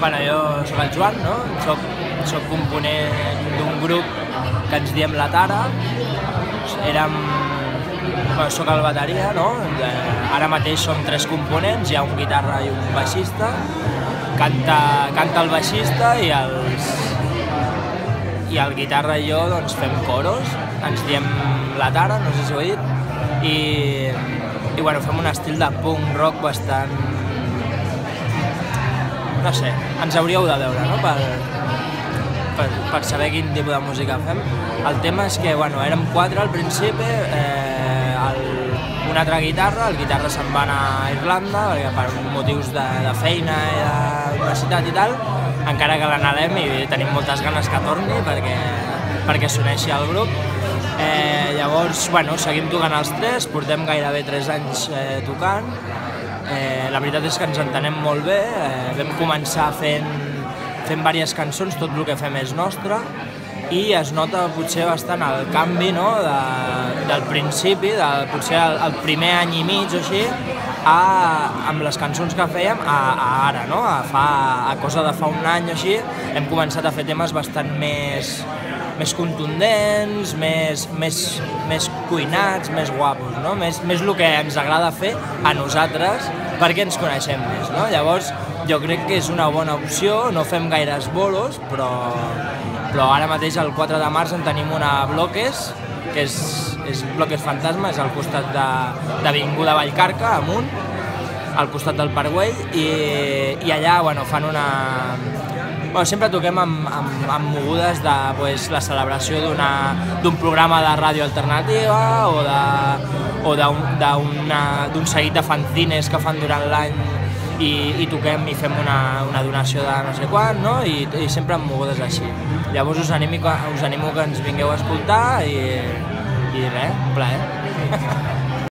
Bueno, jo sóc el Joan, no? Soc, soc component d'un grup que ens diem La Tara. Érem... Bueno, soc el bateria, no? Eh, Ara mateix som tres components, hi ha un guitarra i un baixista. Canta, canta el baixista i els, i el guitarra i jo doncs, fem coros, ens diem La Tara, no sé si ho he dit, i, i bueno, fem un estil de punk rock bastant... No sé, ens hauríeu de veure, no?, per, per, per saber quin tipus de música fem. El tema és que, bueno, érem quatre al principi, eh, el, una altra guitarra, el guitarra se'n va anar a Irlanda, perquè per motius de, de feina i d'universitat i tal, encara que l'analem i tenim moltes ganes que torni perquè, perquè s'uneixi al grup. Eh, llavors, bueno, seguim tocant els tres, portem gairebé tres anys eh, tocant. La veritat és que ens entenem molt bé, eh, vam començar fent, fent diverses cançons, tot el que fem és nostre, i es nota potser bastant el canvi no, de, del principi, de, potser el, el primer any i mig o així, a, amb les cançons que fèiem a, a ara, no? a, fa, a cosa de fa un any o així, hem començat a fer temes bastant més, més contundents, més, més, més cuinats, més guapos, no? més, més el que ens agrada fer a nosaltres perquè ens coneixem més. No? Llavors, jo crec que és una bona opció, no fem gaires bolos, però, però ara mateix el 4 de març en tenim una Bloques, que és, és Bloques Fantasma, és al costat de, d'Avinguda Vallcarca, amunt, al costat del Parkway, i, i allà bueno, fan una, Bueno, sempre toquem amb, amb, amb mogudes de pues, la celebració d'un programa de ràdio alternativa o d'un seguit de fanzines que fan durant l'any i, i toquem i fem una, una donació de no sé quan, no? I, i sempre amb mogudes així. Llavors us animo, us animo que ens vingueu a escoltar i, i res, un plaer.